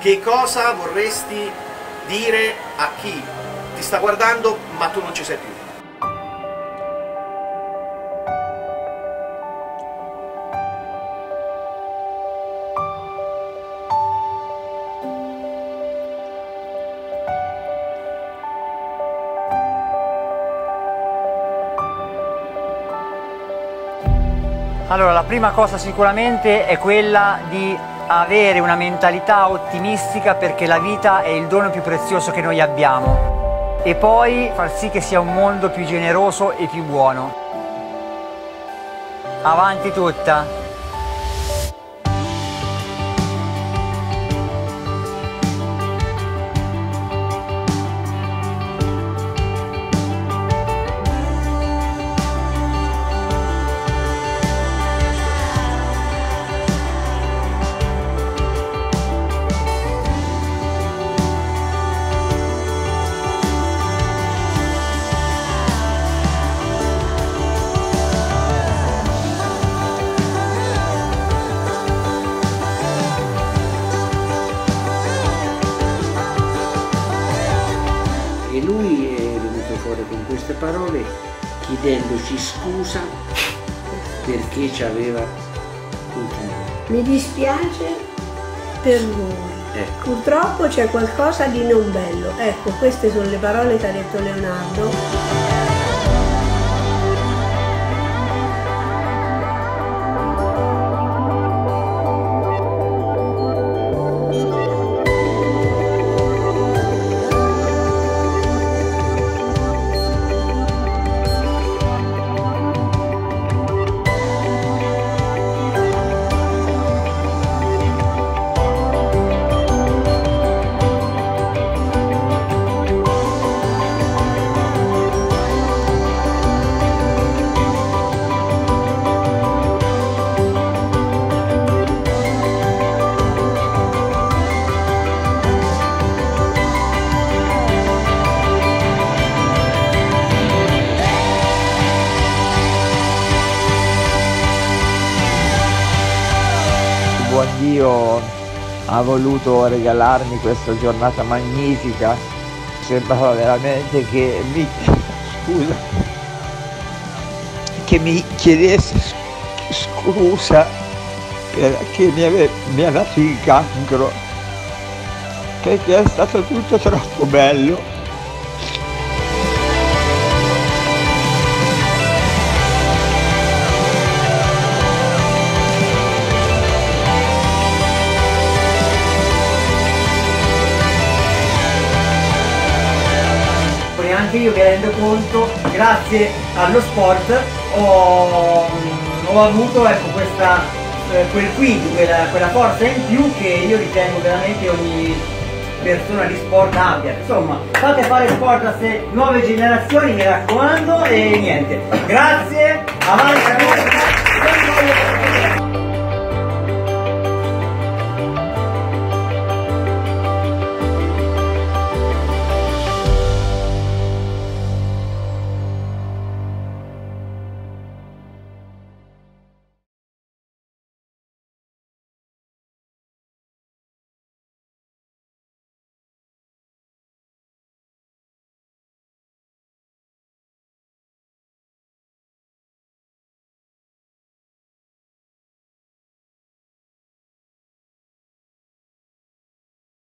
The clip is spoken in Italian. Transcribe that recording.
Che cosa vorresti dire a chi ti sta guardando ma tu non ci sei più? Allora, la prima cosa sicuramente è quella di avere una mentalità ottimistica perché la vita è il dono più prezioso che noi abbiamo e poi far sì che sia un mondo più generoso e più buono. Avanti tutta! Fuori con queste parole chiedendoci scusa perché ci aveva continuato. Mi dispiace per voi. Ecco. Purtroppo c'è qualcosa di non bello. Ecco, queste sono le parole che ha detto Leonardo. Buon Dio ha voluto regalarmi questa giornata magnifica. Sembrava veramente che mi, scusa, che mi chiedesse scusa perché mi, ave- mi ha dato il cancro, perché è stato tutto troppo bello. Anche io mi rendo conto, grazie allo sport, ho, ho avuto ecco, questa, eh, quel quid, quella, quella forza in più che io ritengo veramente ogni persona di sport abbia. Insomma, fate fare sport a queste nuove generazioni, mi raccomando, e niente. Grazie, avanti.